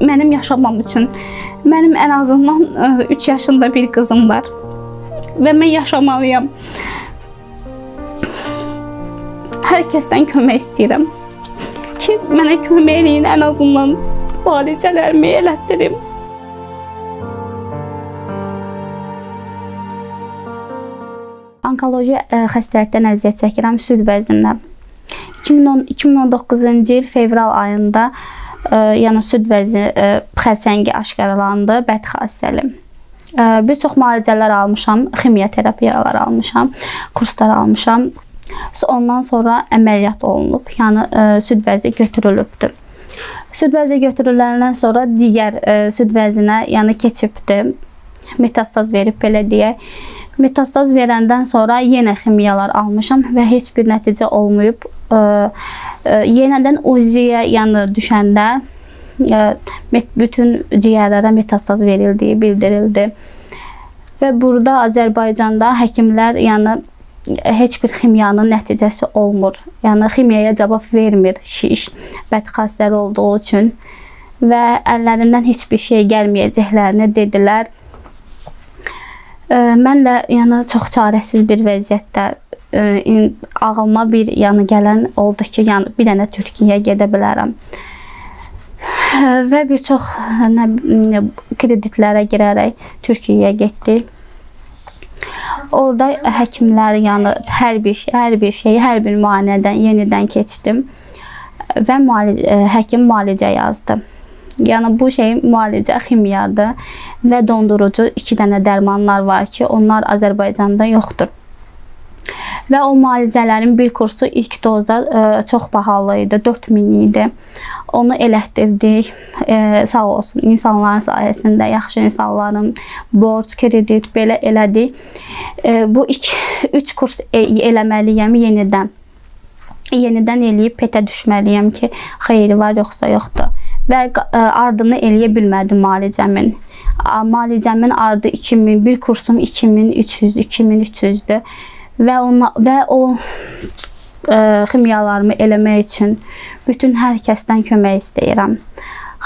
mənim yaşamam üçün. Mənim ən azından 3 yaşında bir qızım var və mən yaşamalıyam. Hər kəsdən kömək istəyirəm ki, mənə kömək eləyin ən azından müalicələrimi elətdirim. Onkoloji ə, xəstəlikdən əziyyət çəkirəm süd vəzindən. 2010 2019-cu il fevral ayında yəni süd vəzi xərçəngi aşkarlandı, bədxassəli. Bir çox müalicələr almışam, ximiya terapiyalar almışam, kurslar almışam. Ondan sonra əməliyyat olunub, yəni süd vəzi götürülübdür. Süd vəzi götürüləndən sonra digər süd vəzinə, yəni keçibdi. Metastaz verib belə deyək. Metastaz verəndən sonra yenə ximiyalar almışam və heç bir nəticə olmayıb. Ə, yenədən UZI-yə yəni düşəndə ə, bütün ciyərlərə metastaz verildiyi bildirildi. Və burada Azərbaycanda həkimlər yəni heç bir ximiyanın nəticəsi olmur. Yəni ximiyaya cavab vermir şiş bədxassəli olduğu üçün və əllərindən heç bir şey gəlməyəcəklərini dedilər. Mən də yəni çox çarəsiz bir vəziyyətdə ağlıma bir yəni gələn oldu ki, yəni bir dənə Türkiyəyə gedə bilərəm. Və bir çox nə kreditlərə girərək Türkiyəyə getdik. Orada həkimlər, yəni hər bir şey, hər bir şeyi, hər bir müayinədən yenidən keçdim və müalicə, e, həkim müalicə yazdı. Yəni bu şey müalicə ximiyadır və dondurucu 2 dənə dərmanlar var ki, onlar Azərbaycanda yoxdur. Və o müalicələrin bir kursu ilk dozda ə, e, çox bahalı idi, 4000 idi. Onu elətdirdik. E, sağ olsun insanların sayəsində, yaxşı insanların borc, kredit belə elədik. E, bu 2 3 kurs e, eləməliyəm yenidən. Yenidən eləyib petə düşməliyəm ki, xeyri var yoxsa yoxdur. Və e, ardını eləyə bilmədim müalicəmin. Müalicəmin ardı 2000, bir kursum 2300, 2300-dür və ona və o ə, e, ximiyalarımı eləmək üçün bütün hər kəsdən kömək istəyirəm.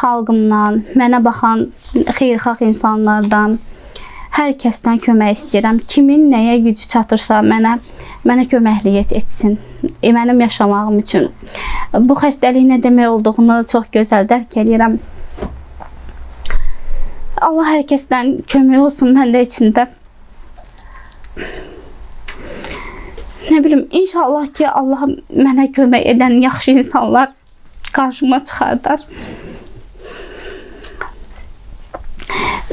Xalqımdan, mənə baxan xeyirxah insanlardan, hər kəsdən kömək istəyirəm. Kimin nəyə gücü çatırsa mənə mənə köməklik etsin. E, mənim yaşamağım üçün. Bu xəstəlik nə demək olduğunu çox gözəl dərk edirəm. Allah hər kəsdən kömək olsun mən də içində. Nə bilim, inşallah ki, Allah mənə kömək edən yaxşı insanlar qarşıma çıxardar.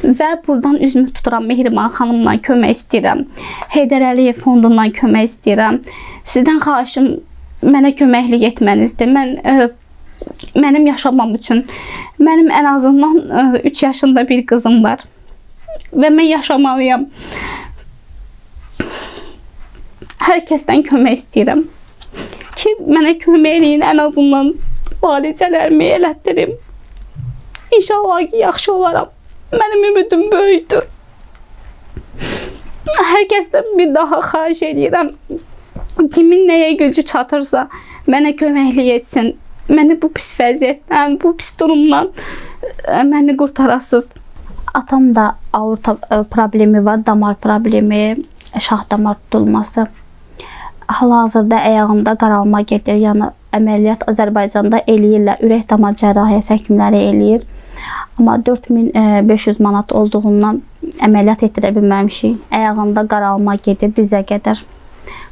Və buradan üzümü tuturam Mehriban xanımla kömək istəyirəm. Heydər Əliyev fondundan kömək istəyirəm. Sizdən xahişim mənə köməklik etmənizdir. Mən ə, e, mənim yaşamam üçün mənim ən azından ə, e, 3 yaşında bir qızım var və mən yaşamalıyam hər kəsdən kömək istəyirəm ki, mənə kömək eləyin, ən azından müalicələrimi elətdirim. İnşallah ki, yaxşı olaram. Mənim ümidim böyükdür. Hər kəsdən bir daha xahiş edirəm. Kimin nəyə gücü çatırsa, mənə köməklik etsin. Məni bu pis vəziyyətdən, bu pis durumdan e, məni qurtarasınız. Atam da aorta e, problemi var, damar problemi, şah damar tutulması. Hal-hazırda ayağımda qaralma gedir. Yəni əməliyyat Azərbaycanda eləyirlər. Ürək damar cərrahiyyəsi həkimləri eləyir. Amma 4500 e, manat olduğundan əməliyyat etdirə bilməmişik. Ayağımda qaralma gedir dizə qədər.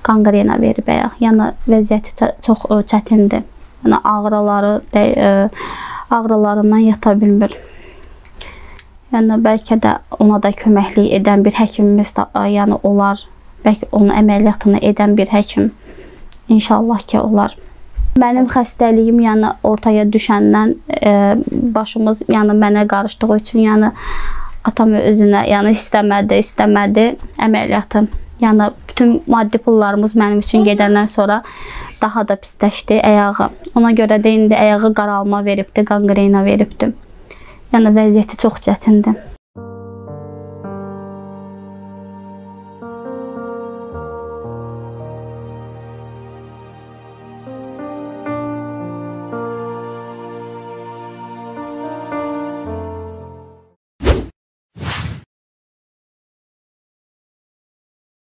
Qanqrena verib ayaq. Yəni vəziyyəti çox e, çətindir. Yəni ağrıları də e, ağrılarından yata bilmir. Yəni bəlkə də ona da köməklik edən bir həkimimiz də yəni olar bəlkə onun əməliyyatını edən bir həkim inşallah ki olar. Mənim xəstəliyim yəni ortaya düşəndən e, başımız yəni mənə qarışdığı üçün yəni atam özünə yəni istəmədi, istəmədi əməliyyatı. Yəni bütün maddi pullarımız mənim üçün gedəndən sonra daha da pisləşdi ayağı. Ona görə də indi ayağı qaralma veribdi, qanqrena veribdi. Yəni vəziyyəti çox çətindir.